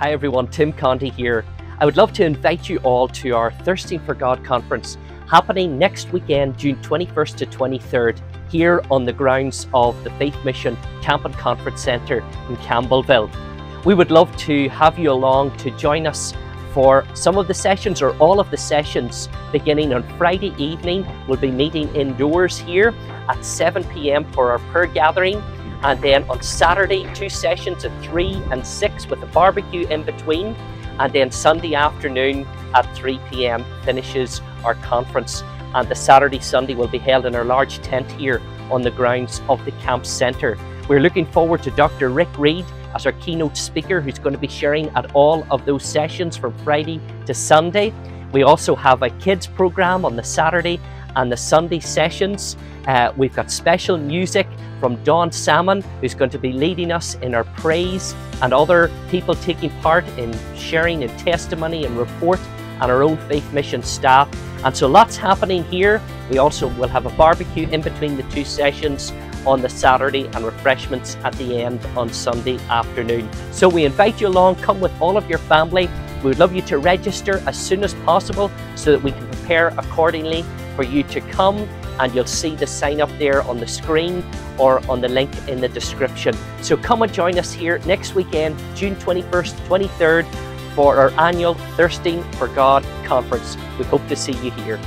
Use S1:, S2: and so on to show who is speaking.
S1: Hi everyone, Tim Conti here. I would love to invite you all to our Thirsting for God conference happening next weekend, June 21st to 23rd, here on the grounds of the Faith Mission Camp and Conference Centre in Campbellville. We would love to have you along to join us for some of the sessions or all of the sessions beginning on Friday evening. We'll be meeting indoors here at 7 p.m. for our prayer gathering. And then on Saturday, two sessions at 3 and 6 with a barbecue in between. And then Sunday afternoon at 3 p.m. finishes our conference. And the Saturday, Sunday will be held in our large tent here on the grounds of the camp centre. We're looking forward to Dr. Rick Reed as our keynote speaker, who's going to be sharing at all of those sessions from Friday to Sunday. We also have a kids program on the Saturday and the Sunday sessions. Uh, we've got special music from Don Salmon, who's going to be leading us in our praise, and other people taking part in sharing in testimony and report, and our own faith mission staff. And so lots happening here. We also will have a barbecue in between the two sessions on the Saturday and refreshments at the end on Sunday afternoon. So we invite you along, come with all of your family. We would love you to register as soon as possible so that we can prepare accordingly for you to come and you'll see the sign up there on the screen or on the link in the description. So come and join us here next weekend, June 21st, 23rd, for our annual Thirsting for God conference. We hope to see you here.